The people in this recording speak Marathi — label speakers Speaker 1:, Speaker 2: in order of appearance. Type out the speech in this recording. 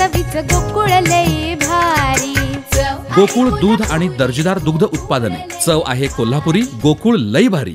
Speaker 1: चवीच गोकुळ लई भारी.
Speaker 2: गोकुळ दूध आणि दर्जेदार दुग्ध उत्पादने. चव आहे कोल्हापुरी गोकुळ लई भारी.